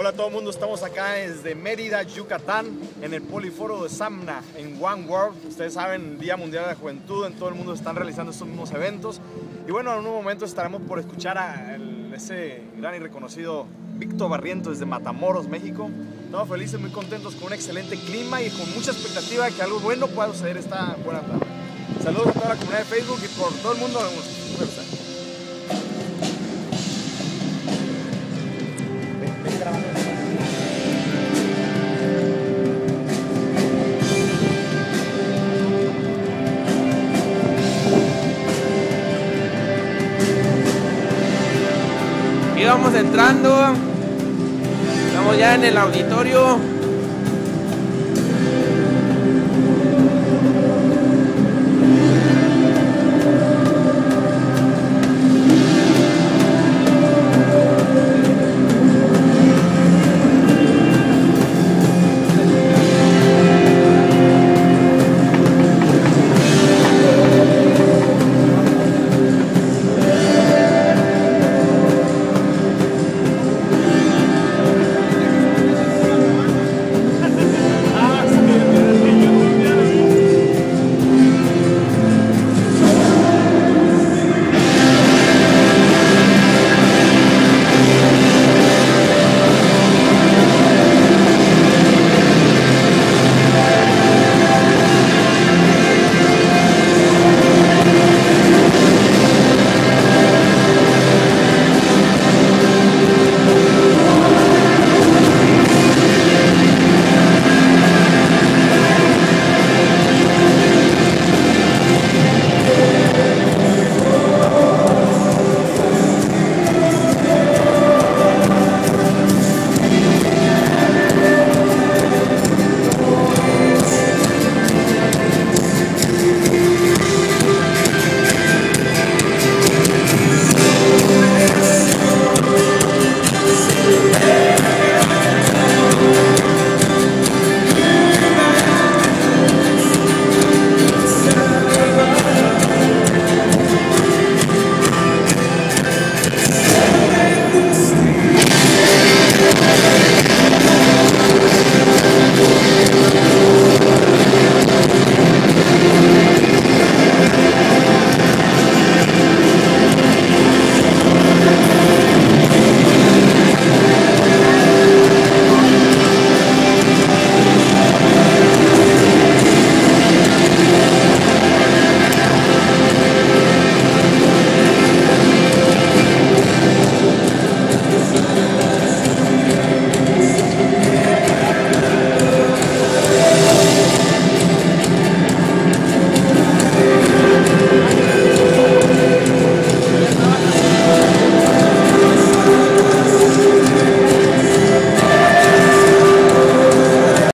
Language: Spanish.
Hola a todo el mundo, estamos acá desde Mérida, Yucatán, en el Poliforo de Samna, en One World. Ustedes saben, Día Mundial de la Juventud, en todo el mundo están realizando estos mismos eventos. Y bueno, en un momento estaremos por escuchar a ese gran y reconocido Víctor Barriento desde Matamoros, México. Estamos felices, muy contentos con un excelente clima y con mucha expectativa de que algo bueno pueda suceder esta buena tarde. Saludos a toda la comunidad de Facebook y por todo el mundo. Vamos entrando. Estamos ya en el auditorio.